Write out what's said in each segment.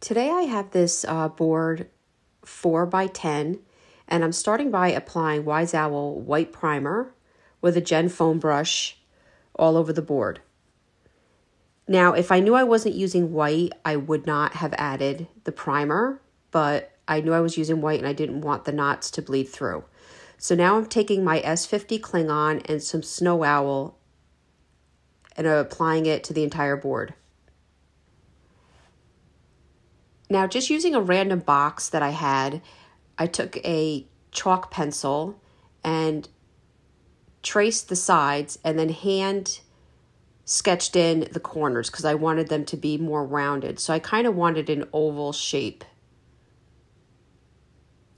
Today I have this uh, board 4 by 10 and I'm starting by applying Wise Owl white primer with a Jen foam brush all over the board. Now, if I knew I wasn't using white, I would not have added the primer, but I knew I was using white and I didn't want the knots to bleed through. So now I'm taking my S50 Cling On and some Snow Owl and applying it to the entire board. Now, just using a random box that I had, I took a chalk pencil and traced the sides and then hand sketched in the corners because I wanted them to be more rounded. So I kind of wanted an oval shape.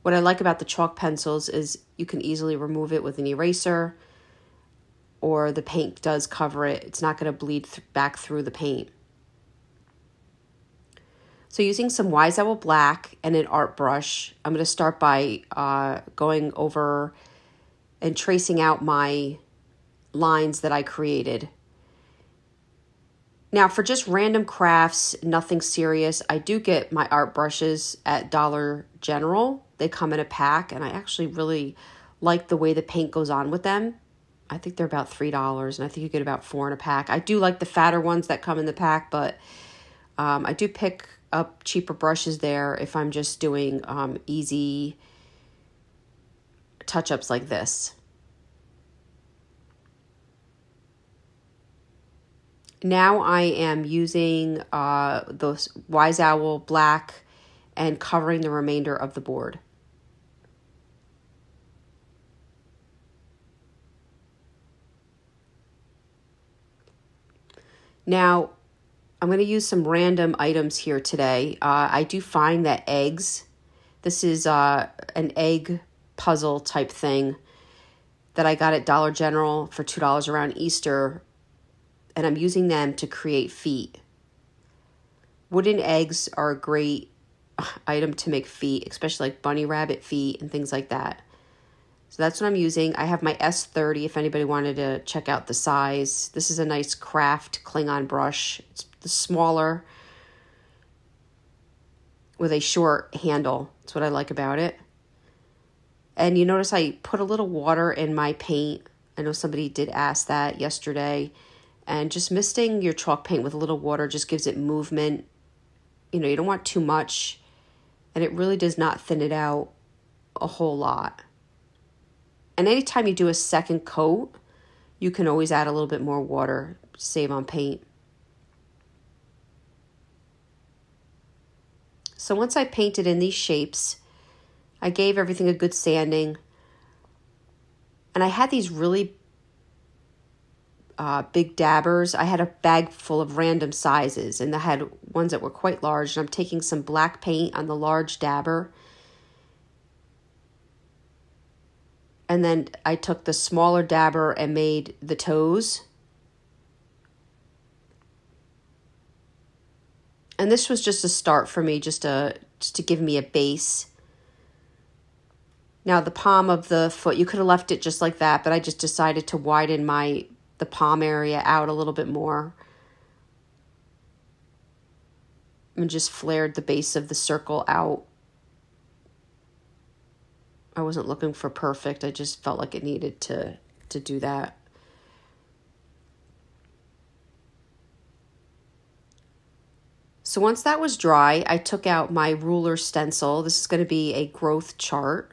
What I like about the chalk pencils is you can easily remove it with an eraser or the paint does cover it. It's not going to bleed th- back through the paint. So using some Wise Owl Black and an art brush, I'm going to start by uh, going over and tracing out my lines that I created. Now, for just random crafts, nothing serious, I do get my art brushes at Dollar General. They come in a pack, and I actually really like the way the paint goes on with them. I think they're about $3, and I think you get about four in a pack. I do like the fatter ones that come in the pack, but um, I do pick up cheaper brushes there if I'm just doing um, easy touch ups like this. Now I am using uh, the Wise Owl black and covering the remainder of the board. Now, I'm going to use some random items here today. Uh, I do find that eggs, this is uh, an egg puzzle type thing that I got at Dollar General for $2 around Easter, and I'm using them to create feet. Wooden eggs are a great item to make feet, especially like bunny rabbit feet and things like that. So that's what I'm using. I have my S30 if anybody wanted to check out the size. This is a nice craft Cling On brush. It's the smaller with a short handle. That's what I like about it. And you notice I put a little water in my paint. I know somebody did ask that yesterday. And just misting your chalk paint with a little water just gives it movement. You know, you don't want too much. And it really does not thin it out a whole lot. And anytime you do a second coat, you can always add a little bit more water, save on paint. So once I painted in these shapes, I gave everything a good sanding. And I had these really uh, big dabbers. I had a bag full of random sizes, and I had ones that were quite large. And I'm taking some black paint on the large dabber. And then I took the smaller dabber and made the toes. And this was just a start for me just to just to give me a base. Now the palm of the foot you could have left it just like that but i just decided to widen my the palm area out a little bit more. And just flared the base of the circle out. I wasn't looking for perfect i just felt like it needed to to do that So once that was dry, I took out my ruler stencil. This is going to be a growth chart.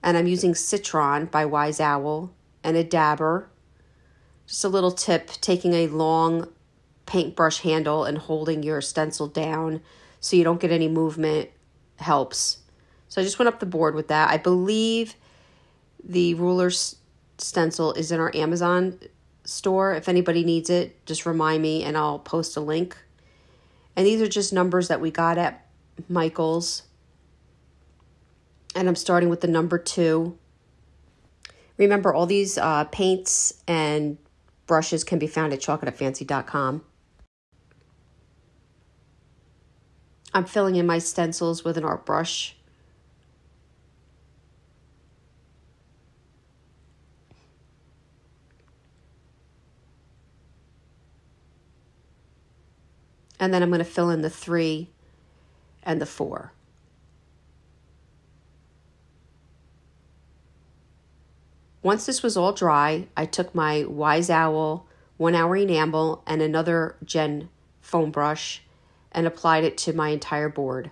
And I'm using Citron by Wise Owl and a dabber. Just a little tip, taking a long paintbrush handle and holding your stencil down so you don't get any movement helps. So I just went up the board with that. I believe the ruler stencil is in our Amazon store. If anybody needs it, just remind me and I'll post a link. And these are just numbers that we got at Michael's. And I'm starting with the number two. Remember, all these uh, paints and brushes can be found at chalkitupfancy.com. I'm filling in my stencils with an art brush. And then I'm going to fill in the three and the four. Once this was all dry, I took my Wise Owl one hour enamel and another Jen foam brush and applied it to my entire board.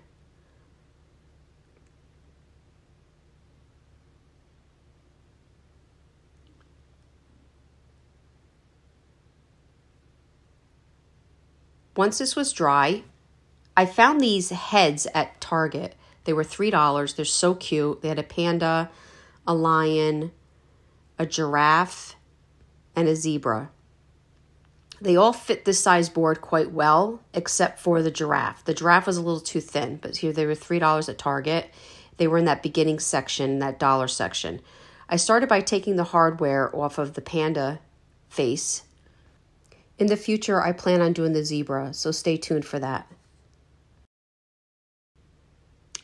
Once this was dry, I found these heads at Target. They were $3. They're so cute. They had a panda, a lion, a giraffe, and a zebra. They all fit this size board quite well, except for the giraffe. The giraffe was a little too thin, but here they were $3 at Target. They were in that beginning section, that dollar section. I started by taking the hardware off of the panda face in the future, I plan on doing the zebra, so stay tuned for that.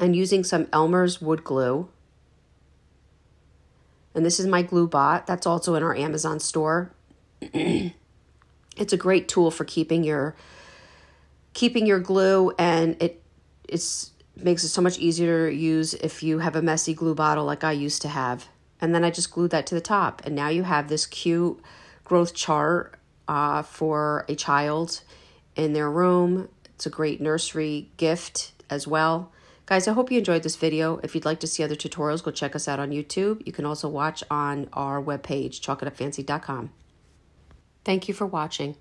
And using some Elmer's wood glue. And this is my glue bot. That's also in our Amazon store. it's a great tool for keeping your keeping your glue and it it's makes it so much easier to use if you have a messy glue bottle like I used to have. And then I just glued that to the top. And now you have this cute growth chart uh, for a child in their room. It's a great nursery gift as well. Guys, I hope you enjoyed this video. If you'd like to see other tutorials, go check us out on YouTube. You can also watch on our webpage, chalkitupfancy.com. Thank you for watching.